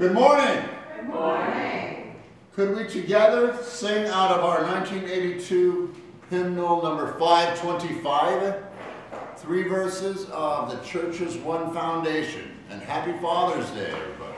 Good morning. Good morning. Could we together sing out of our 1982 hymnal number 525, three verses of the church's one foundation. And happy Father's Day, everybody.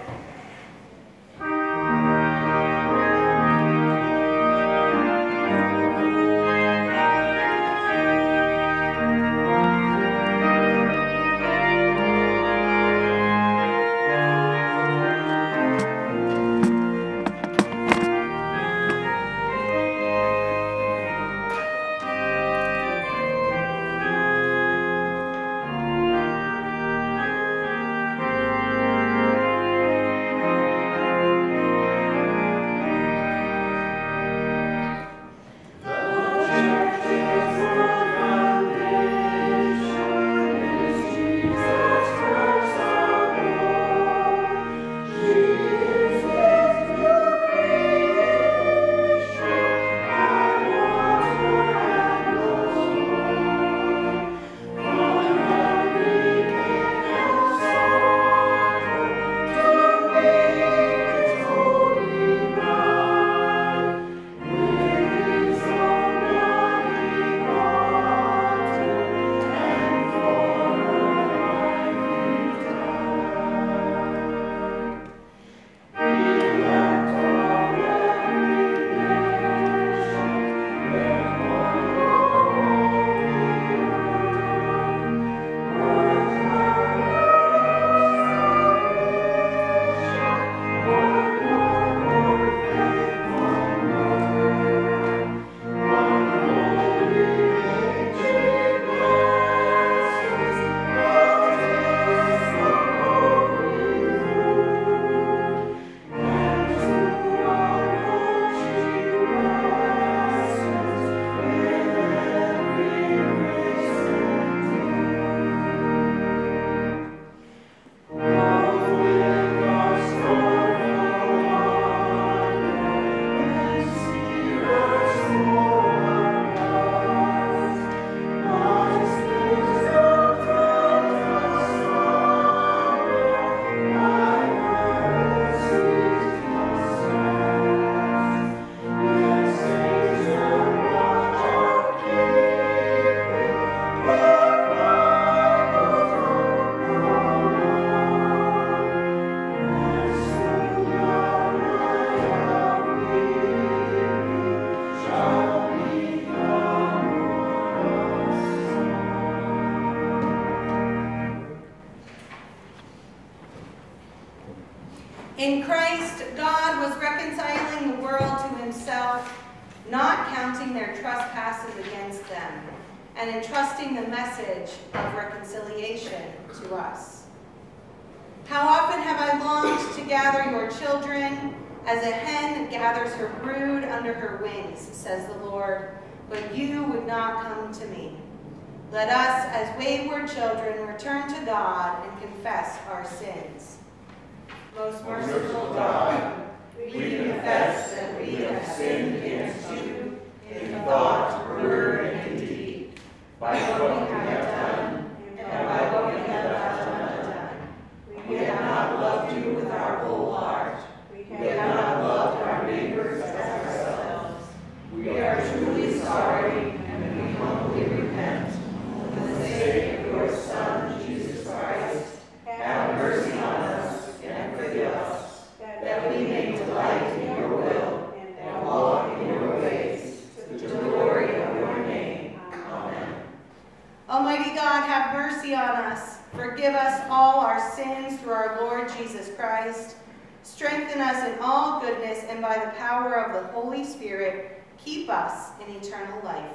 By the power of the Holy Spirit, keep us in eternal life.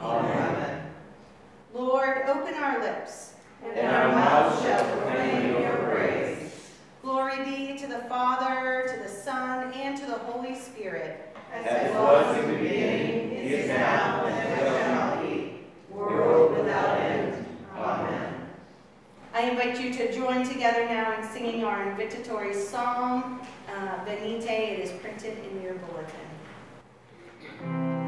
Amen. Lord, open our lips. And our mouths shall proclaim your praise. Glory be to the Father, to the Son, and to the Holy Spirit. As it was in the beginning, is now, and ever shall be, world without end. Amen. I invite you to join together now in singing our invitatory psalm, uh, Venite. It is printed in your bulletin.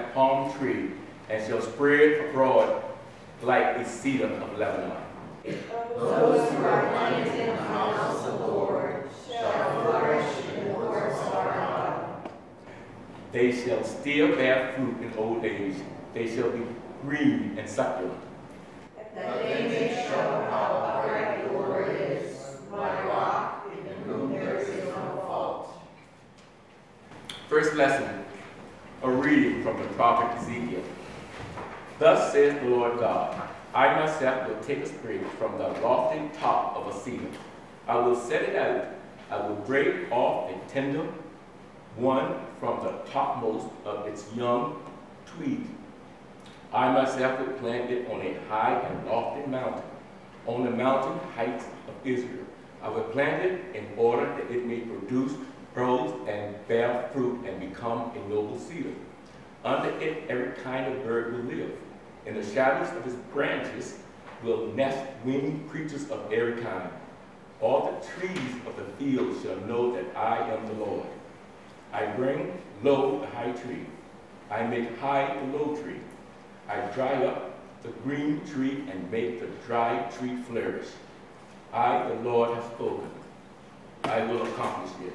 Like a palm tree, and shall spread abroad like a cedar of Lebanon. Those who are planted in the house of the Lord shall flourish in the courts of our God. They shall still bear fruit in old age. They shall be green and succulent. that they may show how upright the Lord is, my rock, in whom there is no fault. First lesson, a reading from the prophet Ezekiel. Thus says the Lord God, I myself will take a sprig from the lofty top of a cedar. I will set it out. I will break off a tender one from the topmost of its young twig. I myself will plant it on a high and lofty mountain, on the mountain heights of Israel. I will plant it in order that it may produce grows and bear fruit and become a noble cedar. Under it every kind of bird will live. In the shadows of its branches will nest winged creatures of every kind. All the trees of the field shall know that I am the Lord. I bring low the high tree. I make high the low tree. I dry up the green tree and make the dry tree flourish. I, the Lord, have spoken. I will accomplish it.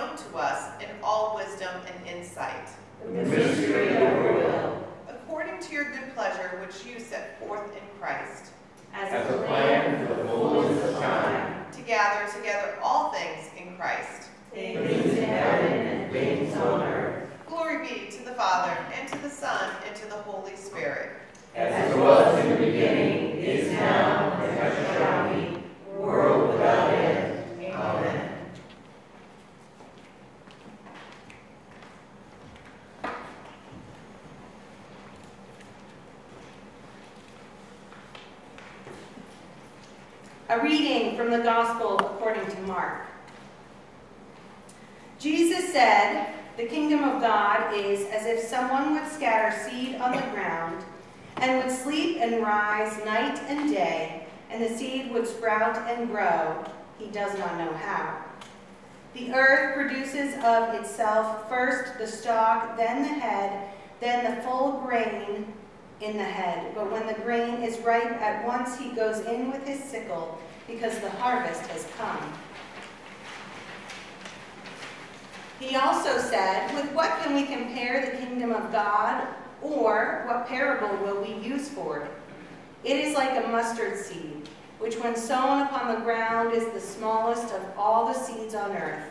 known to us in all wisdom and insight, The mystery of your will, according to your good pleasure which you set forth in Christ, as a plan for the fullness of time, to gather together all things in Christ. things in heaven and things on earth, Glory be to the Father, and to the Son, and to the Holy Spirit. as it was in the beginning, is now, and ever shall be, world without end. Amen. A reading from the Gospel according to Mark. Jesus said, The kingdom of God is as if someone would scatter seed on the ground and would sleep and rise night and day, and the seed would sprout and grow. He does not know how. The earth produces of itself first the stalk, then the head, then the full grain in the head. But when the grain is ripe, at once he goes in with his sickle, because the harvest has come. He also said, With what can we compare the kingdom of God, or what parable will we use for it? It is like a mustard seed, which when sown upon the ground is the smallest of all the seeds on earth.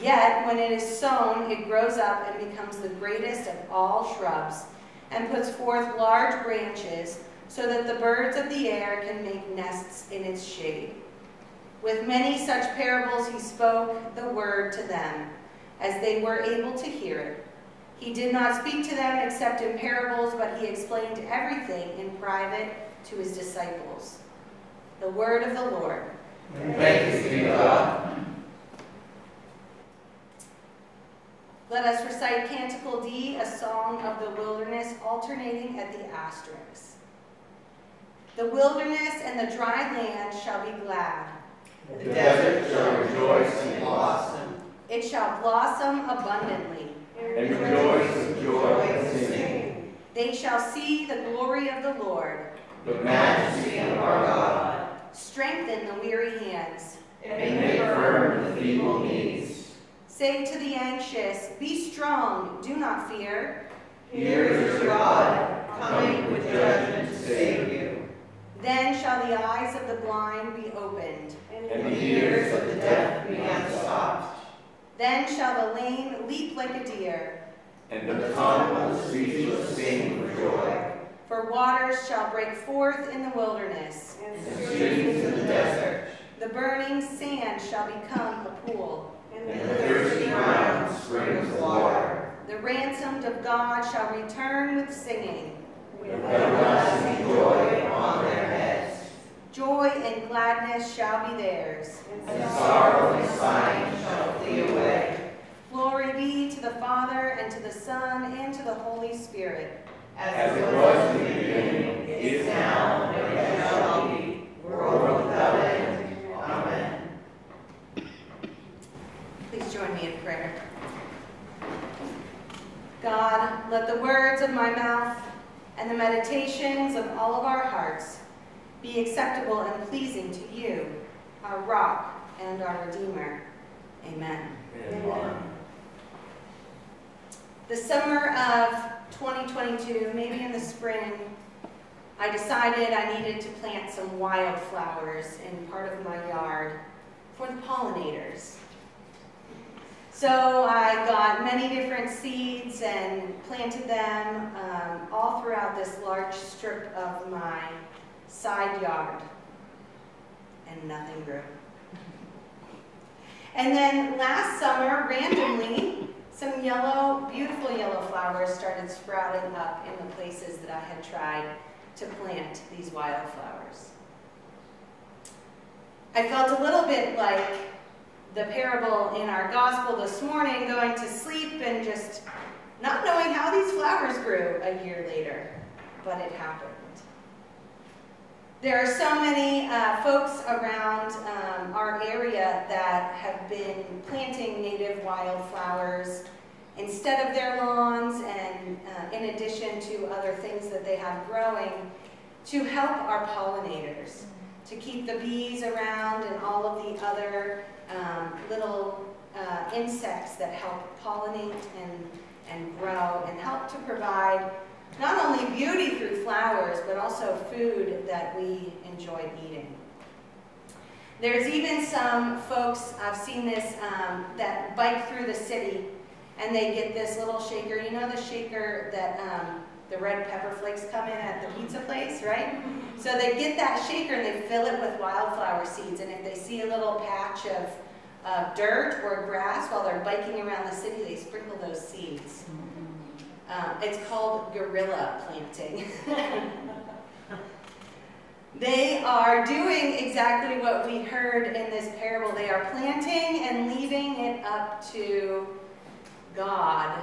Yet when it is sown, it grows up and becomes the greatest of all shrubs, and puts forth large branches, so that the birds of the air can make nests in its shade. With many such parables he spoke the word to them, as they were able to hear it. He did not speak to them except in parables, but he explained everything in private to his disciples. The word of the Lord. Thanks be to God. Let us recite Canticle D, a song of the wilderness, alternating at the asterisk. The wilderness and the dry land shall be glad. The desert shall rejoice and blossom, It shall blossom abundantly. and rejoice with joy and sing. They shall see the glory of the Lord. The majesty of our God, Strengthen the weary hands. and make firm the feeble knees. Say to the anxious, Be strong, do not fear. Here is your God, coming with judgment to save you, Then shall the eyes of the blind be opened. and the ears of the deaf be unstopped, Then shall the lame leap like a deer. and the tongue of the speechless sing for joy. For waters shall break forth in the wilderness. And streams in the desert, The burning sand shall become a pool. And the thirsty ground springs of water. The ransomed of God shall return with singing. With everlasting joy on their heads, Joy and gladness shall be theirs. and sorrow and sighing shall flee away. Glory be to the Father, and to the Son, and to the Holy Spirit. as it was in the beginning, is now, and ever shall be, world without end. Amen. Please join me in prayer. God, let the words of my mouth and the meditations of all of our hearts be acceptable and pleasing to you, our rock and our redeemer. Amen. Amen. The summer of 2022, maybe in the spring, I decided I needed to plant some wildflowers in part of my yard for the pollinators. So I got many different seeds and planted them um, all throughout this large strip of my side yard, and nothing grew. And then last summer, randomly, some yellow, beautiful yellow flowers started sprouting up in the places that I had tried to plant these wildflowers. I felt a little bit like the parable in our gospel this morning, going to sleep and just not knowing how these flowers grew a year later, but it happened. There are so many uh, folks around um, our area that have been planting native wildflowers instead of their lawns and uh, in addition to other things that they have growing to help our pollinators, to keep the bees around and all of the other um, little uh, insects that help pollinate and, and grow and help to provide not only beauty through flowers, but also food that we enjoy eating. There's even some folks, I've seen this, um, that bike through the city and they get this little shaker. You know the shaker that um, the red pepper flakes come in at the pizza place, right? So they get that shaker and they fill it with wildflower seeds. And if they see a little patch of uh, dirt or grass while they're biking around the city, they sprinkle those seeds. Um, it's called guerrilla planting. they are doing exactly what we heard in this parable. They are planting and leaving it up to God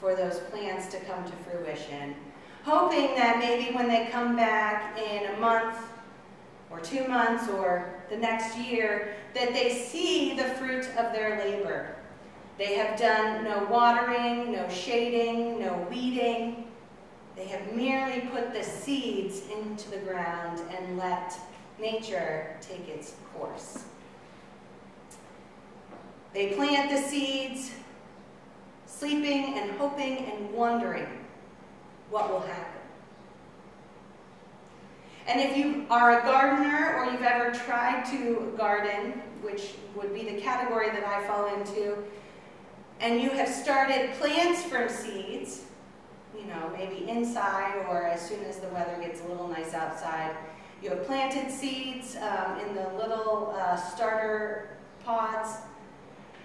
for those plans to come to fruition, hoping that maybe when they come back in a month or two months or the next year, that they see the fruit of their labor. They have done no watering, no shading, no weeding. They have merely put the seeds into the ground and let nature take its course. They plant the seeds, sleeping and hoping and wondering what will happen. And if you are a gardener or you've ever tried to garden, which would be the category that I fall into, and you have started plants from seeds, you know, maybe inside or as soon as the weather gets a little nice outside, you have planted seeds um, in the little uh, starter pots,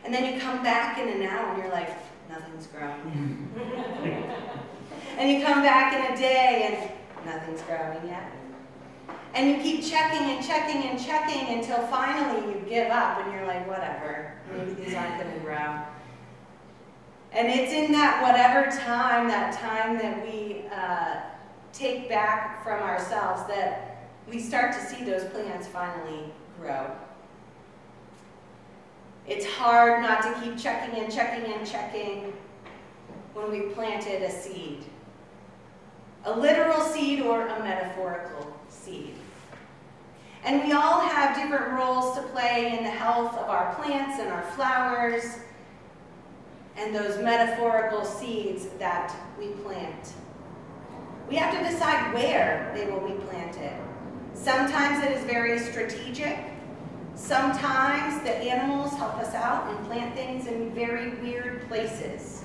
and then you come back in an hour and you're like, nothing's growing. and you come back in a day and nothing's growing yet. And you keep checking and checking and checking until finally you give up and you're like, whatever, maybe these aren't going to grow. And it's in that whatever time, that time that we uh, take back from ourselves, that we start to see those plants finally grow. It's hard not to keep checking and checking and checking when we planted a seed. A literal seed or a metaphorical seed. And we all have different roles to play in the health of our plants and our flowers and those metaphorical seeds that we plant. We have to decide where they will be planted. Sometimes it is very strategic. Sometimes the animals help us out and plant things in very weird places.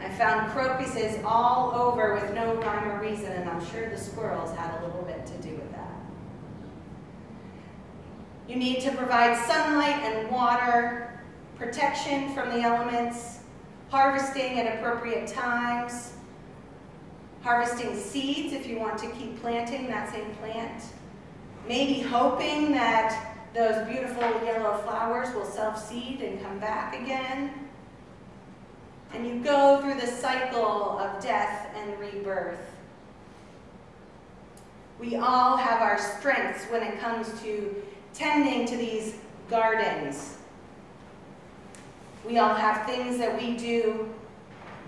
I found crocuses all over with no rhyme or reason, and I'm sure the squirrels had a little bit to do with that. You need to provide sunlight and water, protection from the elements, harvesting at appropriate times, harvesting seeds if you want to keep planting that same plant, maybe hoping that those beautiful yellow flowers will self-seed and come back again. and you go through the cycle of death and rebirth. We all have our strengths when it comes to tending to these gardens. We all have things that we do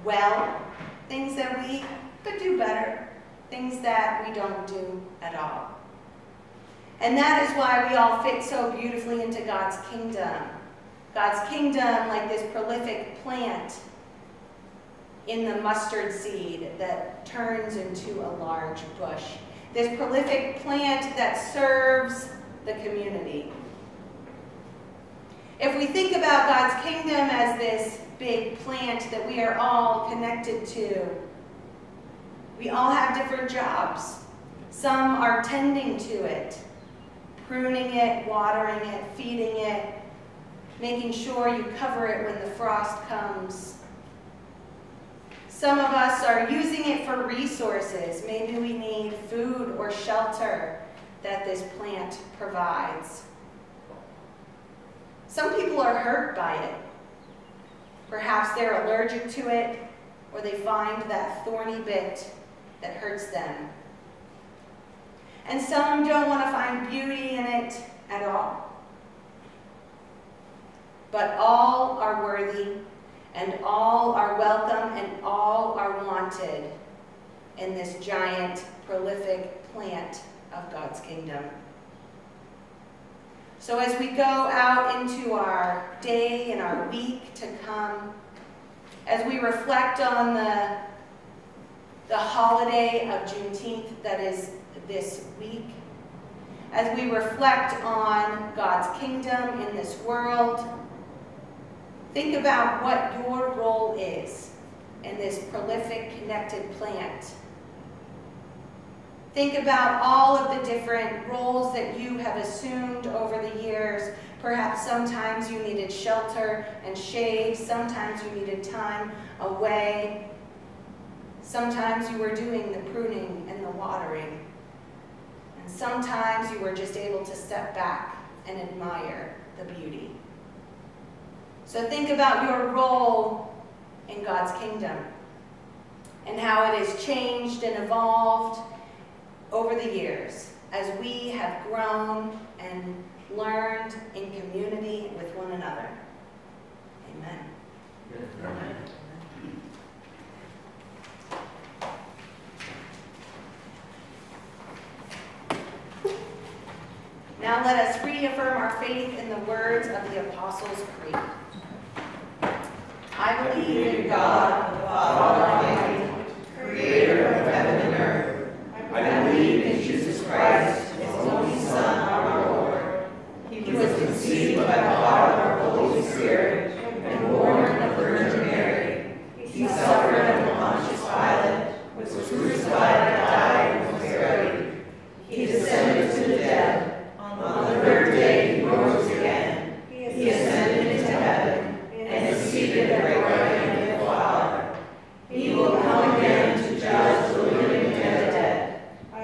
well, things that we could do better, things that we don't do at all. And that is why we all fit so beautifully into God's kingdom. God's kingdom, like this prolific plant in the mustard seed that turns into a large bush. This prolific plant that serves the community. If we think about God's kingdom as this big plant that we are all connected to, we all have different jobs. Some are tending to it, pruning it, watering it, feeding it, making sure you cover it when the frost comes. Some of us are using it for resources. Maybe we need food or shelter that this plant provides. Some people are hurt by it. Perhaps they're allergic to it, or they find that thorny bit that hurts them. And some don't want to find beauty in it at all. But all are worthy, and all are welcome, and all are wanted in this giant, prolific plant of God's kingdom. So as we go out into our day and our week to come, as we reflect on the, the holiday of Juneteenth that is this week, as we reflect on God's kingdom in this world, think about what your role is in this prolific, connected plant Think about all of the different roles that you have assumed over the years. Perhaps sometimes you needed shelter and shade. Sometimes you needed time away. Sometimes you were doing the pruning and the watering. Sometimes you were just able to step back and admire the beauty. So think about your role in God's kingdom and how it has changed and evolved over the years as we have grown and learned in community with one another. Amen. Amen. Now let us reaffirm our faith in the words of the Apostles' Creed. I believe in God, the Father Almighty, creator of heaven and earth I believe in Jesus Christ, his only Son, our Lord. He was conceived by the power of the Holy Spirit and born of the Virgin Mary. He suffered under Pontius Pilate, was crucified and died and was buried. He descended to the dead. On the third day he rose again. He ascended into heaven and is seated at the right hand of the Father. He will come again to judge the living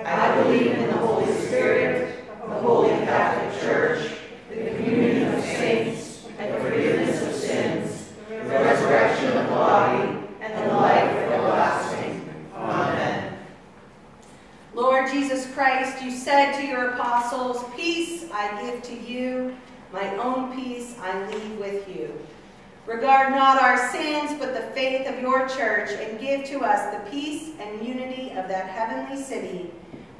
I believe in the Holy Spirit, the Holy Catholic Church, the communion of saints, and forgiveness of sins, the resurrection of the body, and the life everlasting. Amen. Lord Jesus Christ, you said to your apostles, Peace I give to you, my own peace I leave with you. Regard not our sins, but the faith of your church, and give to us the peace and unity of that heavenly city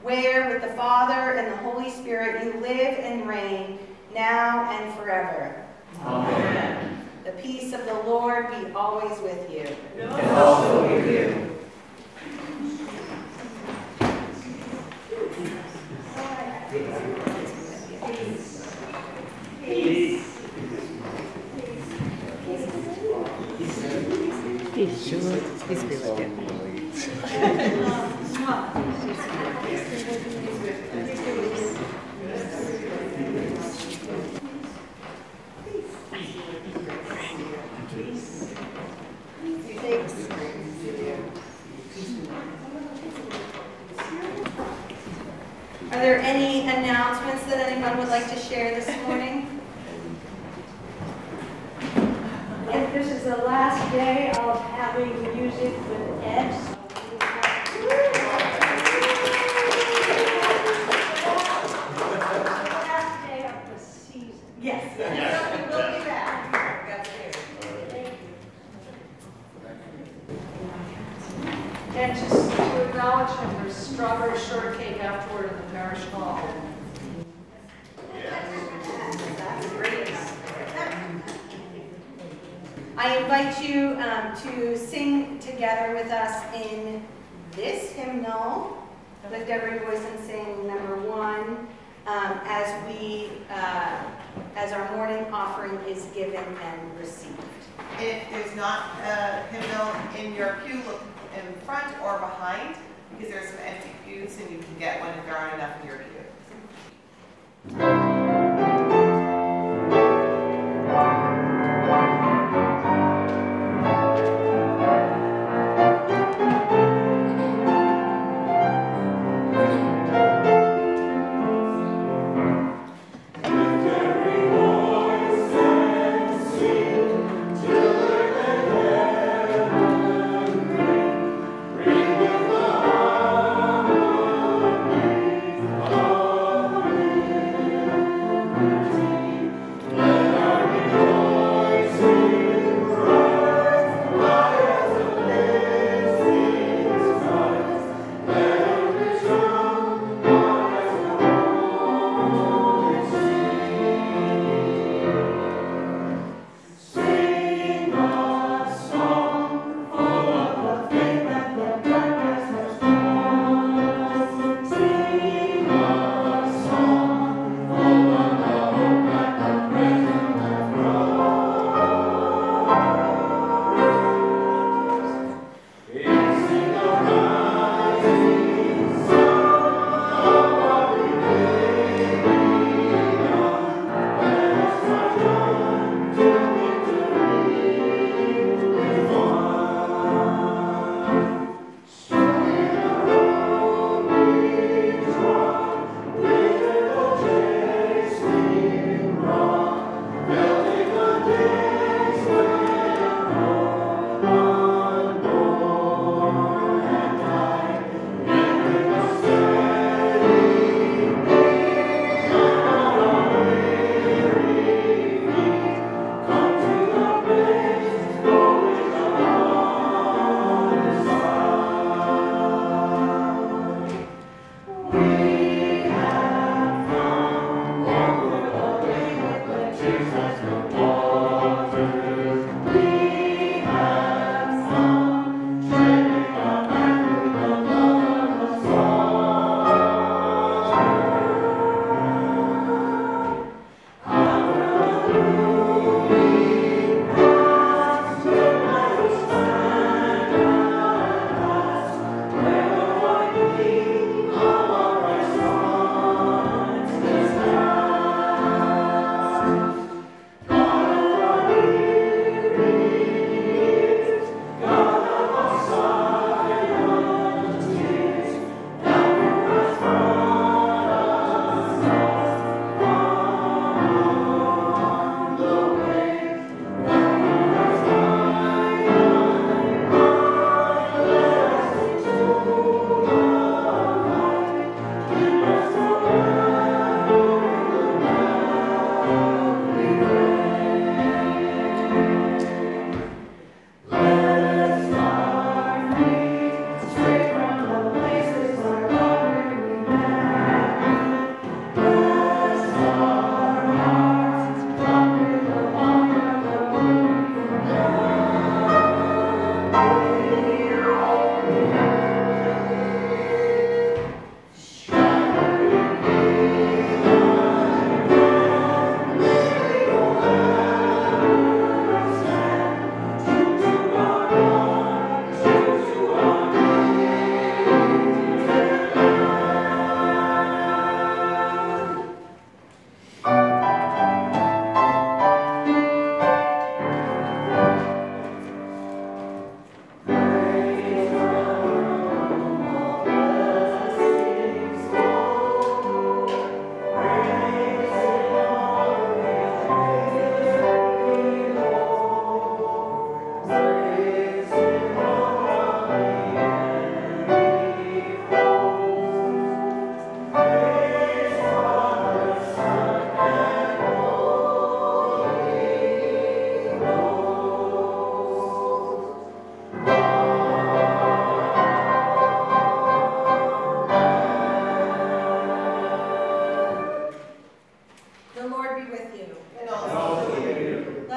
where with the Father and the Holy Spirit you live and reign, now and forever. Amen. The peace of the Lord be always with you. And also with you. Peace. Are there any announcements that anyone would like to share this morning? this is the last day of having music with Ed.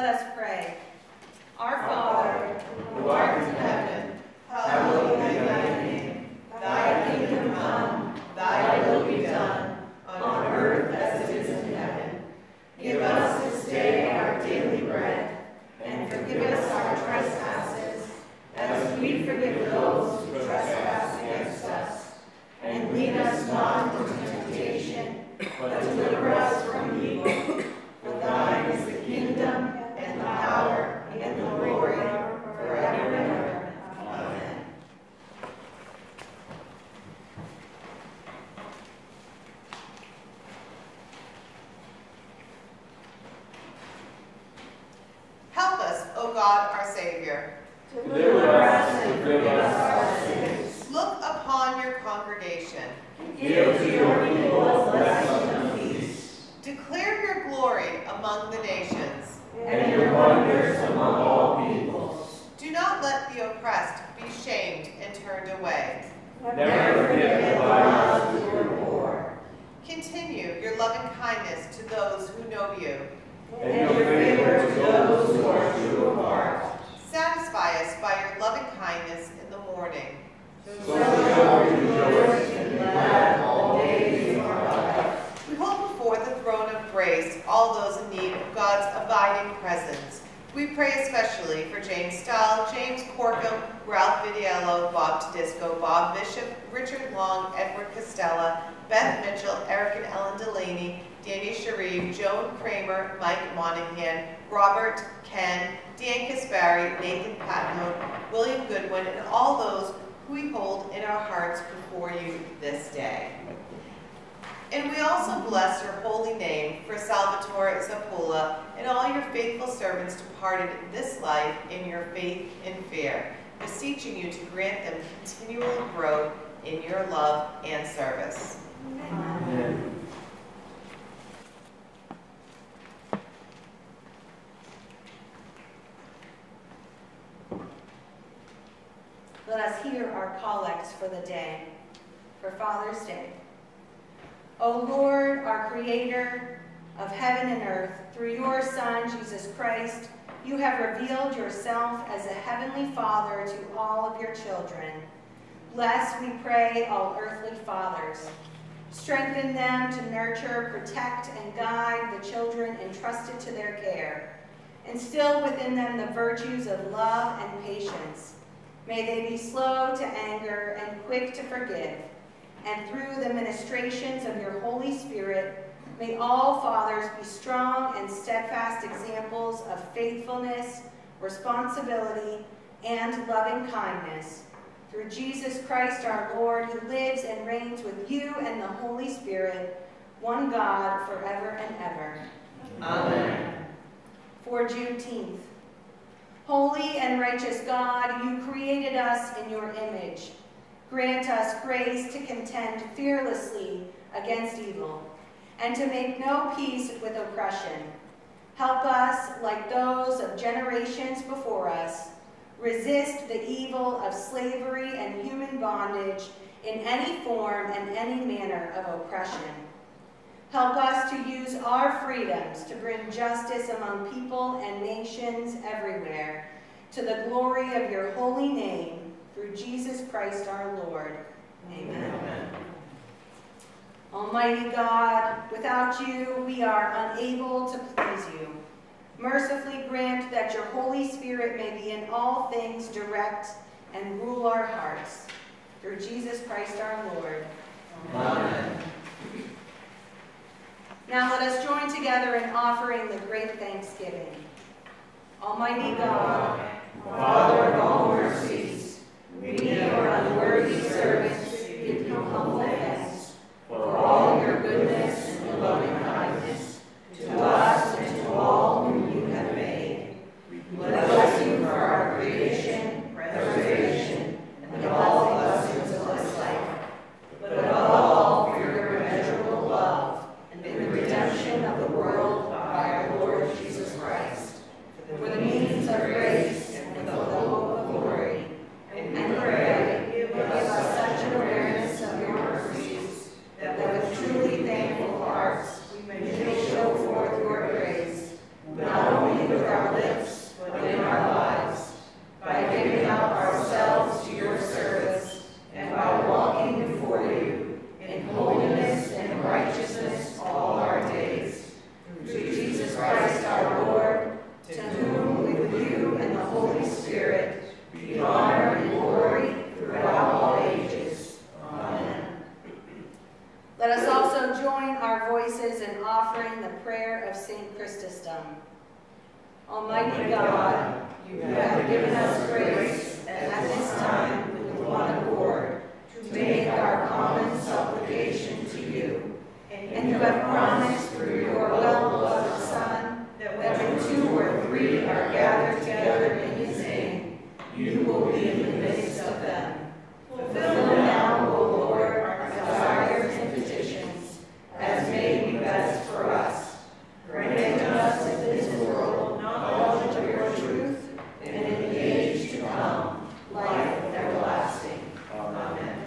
Us pray. Our Father, Who art in heaven, hallowed be thy name. Thy kingdom come, thy will be done, on earth as it is in heaven. Give us this day our daily bread, and forgive us our trespasses, as we forgive those who trespass against us. And lead us not into temptation, but deliver us from evil. For thine is the kingdom, and the power, and the glory, forever and ever. Amen. Help us, O God, our Savior. Deliver us and forgive us our sins. Look upon your congregation. Give to your people blessing and peace, Declare your glory among the nations. and your wonders among all peoples. Do not let the oppressed be shamed and turned away. Never forget the lives of your poor, Continue your loving kindness to those who know you. and your favor to those who are true of heart. Satisfy us by your loving kindness So shall we rejoice and be glad all days of our life. We hold before the throne of grace all those in need of God's abiding presence. We pray especially for James Stahl, James Corkum, Ralph Vidiello, Bob Tedisco, Bob Bishop, Richard Long, Edward Costella, Beth Mitchell, Eric and Ellen Delaney, Danny Sharif, Joan Kramer, Mike Monahan, Robert, Ken, Dan Kaspari, Nathan Patno, William Goodwin, and all those who we hold in our hearts before you this day. And we also bless your holy name for Salvatore Zapula and all your faithful servants departed this life in your faith and fear, beseeching you to grant them continual growth in your love and service. Amen. Let us hear our collects for the day, for Father's Day. O Lord, our Creator of heaven and earth, through your Son, Jesus Christ, you have revealed yourself as a heavenly Father to all of your children. Bless, we pray, all earthly fathers. Strengthen them to nurture, protect, and guide the children entrusted to their care. Instill within them the virtues of love and patience. May they be slow to anger and quick to forgive. And through the ministrations of your Holy Spirit, may all fathers be strong and steadfast examples of faithfulness, responsibility, and loving kindness. Through Jesus Christ our Lord, who lives and reigns with you and the Holy Spirit, one God, forever and ever. Amen. For Juneteenth. Holy and righteous God, you created us in your image. Grant us grace to contend fearlessly against evil and to make no peace with oppression. Help us, like those of generations before us, resist the evil of slavery and human bondage in any form and any manner of oppression. Help us to use our freedoms to bring justice among people and nations everywhere, to the glory of your holy name, through Jesus Christ our Lord. Amen. Almighty God, without you we are unable to please you. Mercifully grant that your Holy Spirit may be in all things direct and rule our hearts. Through Jesus Christ our Lord. Amen. Now let us join together in offering the great thanksgiving. Almighty God, Father of all mercies, we, your unworthy servants, give you humble thanks for all your goodness and loving kindness to us and to all whom you have made. We bless you for our creation, preservation, and all the blessings of this life, but above all for your immeasurable love and the redemption of the world by our Lord Jesus Christ for the means of grace and for the hope of glory. And pray, give us such an awareness of your mercies that with truly thankful verses and offering the prayer of St. Chrysostom. Almighty God, you have given us grace at this time with one accord to make our common supplication to you. And you have promised through your well-beloved Son that when two or three are gathered together in his name, you will be in the midst of them. Fulfill now, O Lord, our desires and petitions, as may be best for us. Grant us in this world knowledge of your truth, and in the age to come, life everlasting. Amen.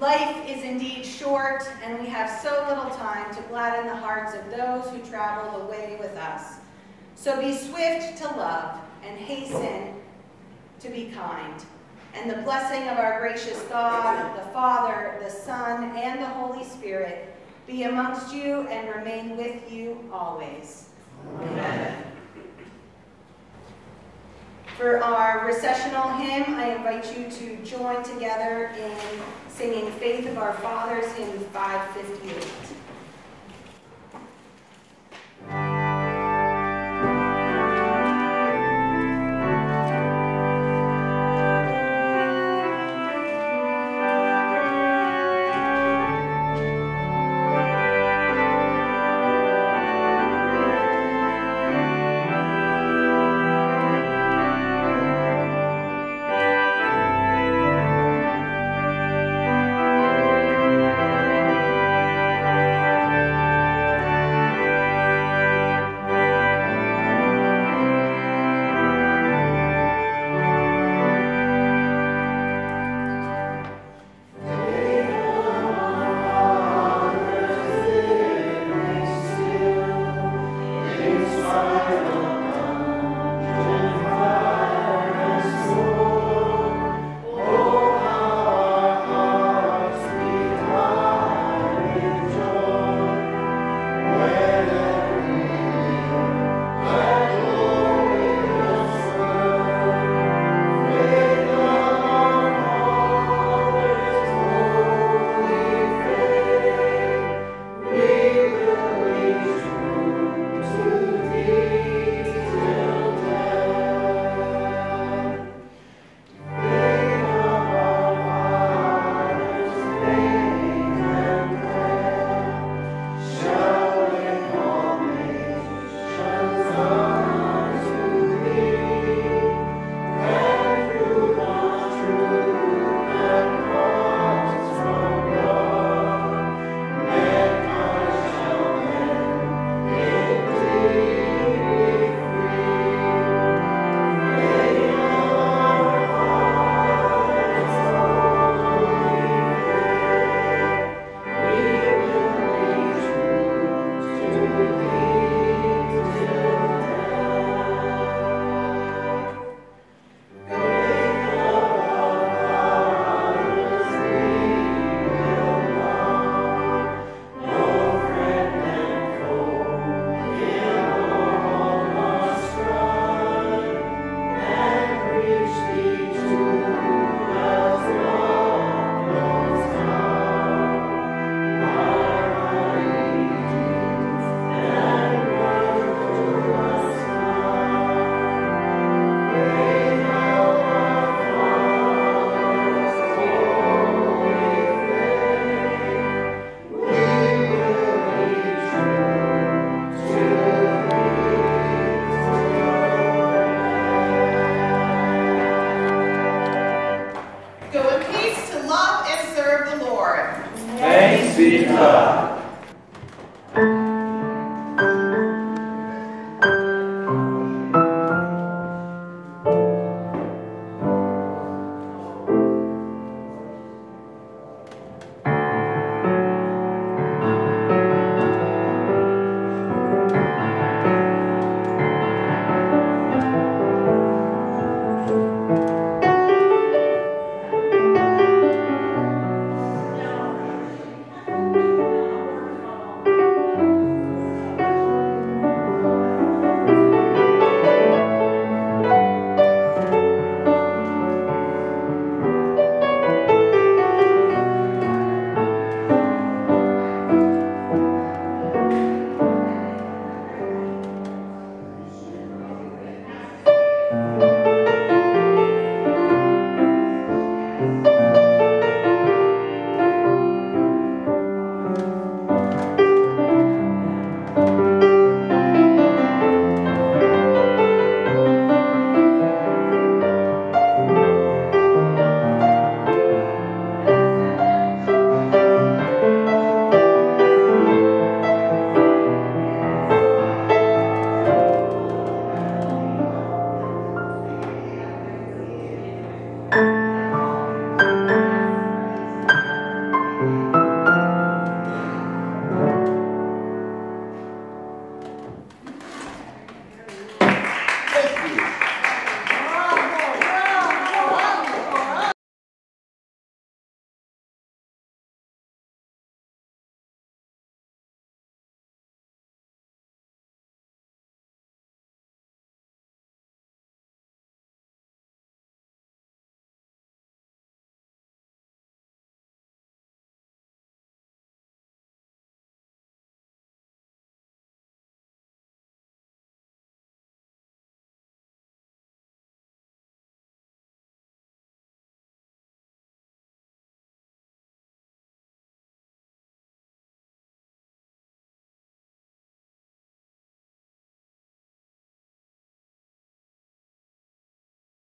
Life is indeed short, and we have so little time to gladden the hearts of those who travel the way with us. So be swift to love and hasten to be kind. And the blessing of our gracious God, the Father, the Son, and the Holy Spirit be amongst you and remain with you always. Amen. For our recessional hymn, I invite you to join together in singing Faith of Our Fathers, hymn 558.